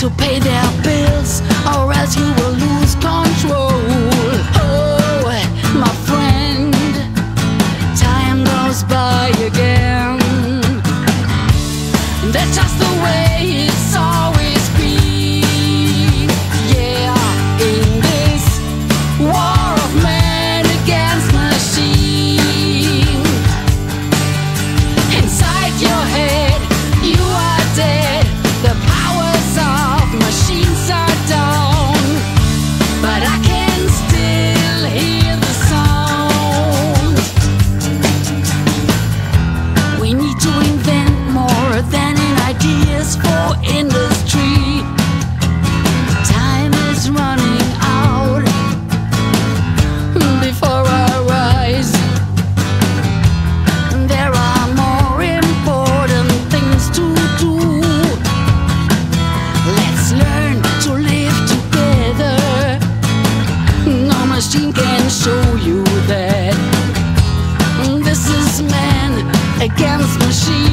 to pay their against machine.